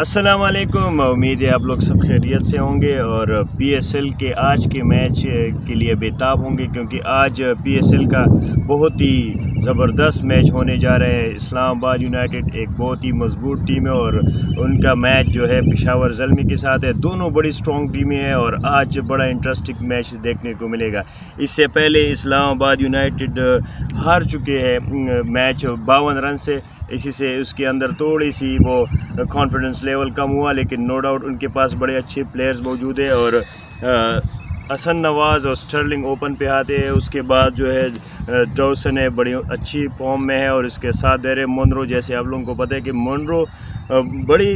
السلام علیکم، امید ہے آپ لوگ سب خیریت سے ہوں گے اور پی ایس ایل کے آج کے میچ کے لیے بےتاب ہوں گے کیونکہ آج پی ایس ایل کا بہت ہی زبردست میچ ہونے جا رہے ہیں۔ اسلام آباد یونائٹڈ ایک بہت ہی مضبوط ٹیم ہے اور ان کا میچ جو ہے پشاور زلمی کے ساتھ ہے۔ دونوں بڑی سٹرونگ ٹیمیں ہیں اور آج بڑا انٹرسٹنگ میچ دیکھنے کو ملے گا۔ اس سے پہلے اسلام آباد یونائٹڈ ہار چکے ہیں میچ باون رن سے۔ اسی سے اس کے اندر تھوڑی سی وہ کانفیڈنس لیول کم ہوا، لیکن نو ڈاؤٹ ان کے پاس بڑے اچھے پلیئرز موجود ہیں اور حسن نواز اور سٹرلنگ اوپن پہ آتے ہیں۔ اس کے بعد جو ہے ڈوسن ہے، بڑی اچھی فارم میں ہے اور اس کے ساتھ دے مونرو۔ جیسے آپ لوگوں کو پتہ ہے کہ مونرو بڑی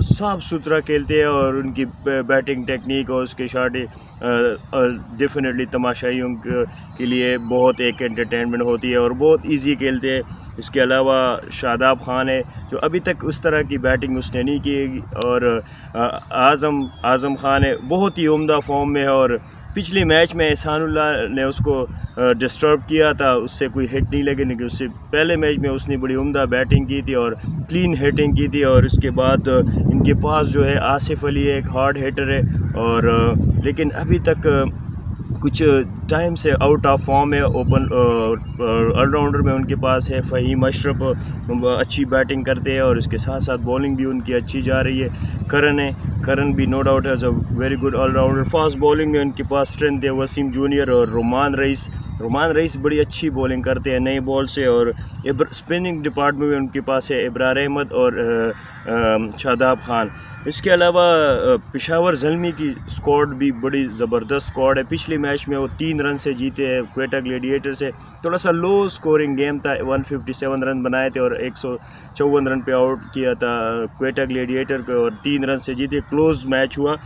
صاف ستھرا کھیلتے ہیں اور ان کی بیٹنگ ٹیکنیک اور اس کے شاٹ ڈیفینیٹلی تماشائیوں کے لیے بہت ایک انٹرٹینمنٹ ہوتی ہے اور بہت ایزی کھیلتے ہیں۔ اس کے علاوہ شاداب خان ہے جو ابھی تک اس طرح کی بیٹنگ اس نے نہیں کی اور اعظم اعظم خان ہے بہت ہی عمدہ فارم میں ہے اور پچھلی میچ میں احسان اللہ نے اس کو ڈسٹرب کیا تھا، اس سے کوئی ہٹ نہیں لگے لیکن اس سے پہلے میچ میں اس نے بڑی عمدہ بیٹنگ کی تھی اور کلین ہیٹنگ کی تھی اور اس کے بعد ان کے پاس جو ہے، آصف علی ایک ہارڈ ہیٹر ہے اور لیکن ابھی تک کچھ ٹائم سے آؤٹ آف فارم ہے، اوپن آل راؤنڈر میں ان کے پاس ہے، فہیم، اشرف، اچھی بیٹنگ کرتے ہیں اور اس کے ساتھ ساتھ بولنگ بھی ان کی اچھی جا رہی ہے۔ کرن ہے، کرن بھی no doubt is a very good all rounder fast bowling میں ان کے پاس اسٹرینتھ ہے، وسیم جونیئر اور رومان رئیس۔ رومان رئیس بڑی اچھی بولنگ کرتے ہیں نئی بال سے اور اسپننگ ڈپارٹمنٹ میں ان کے پاس ہے ابرار احمد اور شاداب خان۔ اس کے علاوہ پشاور زلمی کی سکواڈ بھی بڑی زبردست سکواڈ ہے۔ پچھلے میچ میں وہ تین تین رن سے جیتے ہیں، کوئٹہ گلیڈیٹر سے۔ تھوڑا سا لو سکورنگ گیم تھا ون ففٹی سیون رن بنائے تھے اور ایک سو چون رن پہ آؤٹ کیا تھا کوئٹہ گلیڈیٹر کو اور تین رن سے جیتے۔ کلوز میچ ہوا۔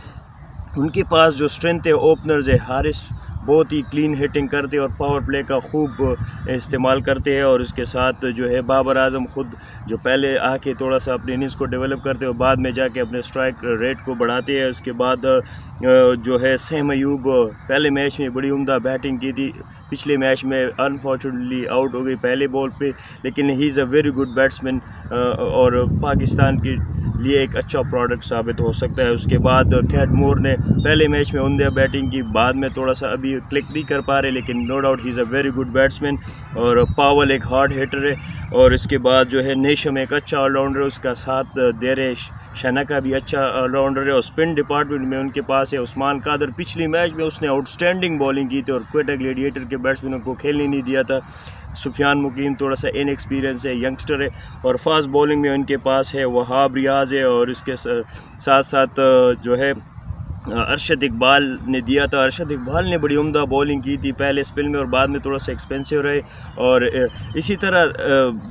ان کے پاس جو اسٹرینتھ ہے اوپنرز ہے، حارث بہت ہی کلین ہیٹنگ کرتے اور پاور پلے کا خوب استعمال کرتے ہیں اور اس کے ساتھ جو ہے بابر اعظم خود جو پہلے آ کے تھوڑا سا اپنے اننگز کو ڈیولپ کرتے اور بعد میں جا کے اپنے اسٹرائک ریٹ کو بڑھاتے ہیں۔ اس کے بعد جو ہے سیم ایوب، پہلے میچ میں بڑی عمدہ بیٹنگ کی تھی۔ پچھلے میچ میں انفارچونیٹلی آؤٹ ہو گئی پہلے بال پہ، لیکن he is a very good batsman اور پاکستان کی لیے ایک اچھا پروڈکٹ ثابت ہو سکتا ہے۔ اس کے بعد کیٹ مور نے پہلے میچ میں عمدہ بیٹنگ کی، بعد میں تھوڑا سا ابھی کلک نہیں کر پا رہے، لیکن no doubt he is a very good batsman اور پاول ایک ہارڈ ہیٹر ہے۔ اور اس کے بعد جو ہے نیشم ایک اچھا آل راؤنڈر ہے، اس کا ساتھ دیر شنا کا بھی اچھا آل راؤنڈر ہے۔ اور اسپن ڈپارٹمنٹ میں ان کے پاس ہے عثمان قادر۔ پچھلی میچ میں اس نے آؤٹ اسٹینڈنگ بالنگ کی تھی اور کوئٹہ گلیڈیٹر کے بیٹسمینوں کو کھیلنے نہیں دیا تھا۔ سفیان مقیم تھوڑا سا ان ایکسپیرینس ہے ینگسٹر ہے اور فاسٹ بولنگ میں ان کے پاس ہے، وہاب ریاض ہے اور اس کے ساتھ ساتھ جو ہے ارشد اقبال نے دیا تھا۔ ارشد اقبال نے بڑی عمدہ بولنگ کی تھی پہلے اسپل میں اور بعد میں تھوڑا سا ایکسپینسو رہے اور اسی طرح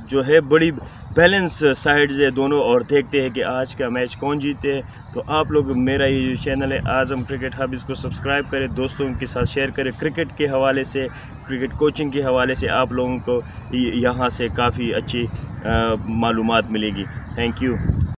جو ہے، بڑی بیلنس سائڈز ہے، دونوں اور دیکھتے ہیں کہ آج کا میچ کون جیتے ہیں۔ تو آپ لوگ میرا یہ جو چینل ہے، اعظم کرکٹ ہب اس کو سبسکرائب کریں، دوستوں کے ساتھ شیئر کریں۔ کرکٹ کے حوالے سے کرکٹ کوچنگ کے حوالے سے آپ لوگوں کو یہاں سے کافی اچھی معلومات ملے گی۔ Thank you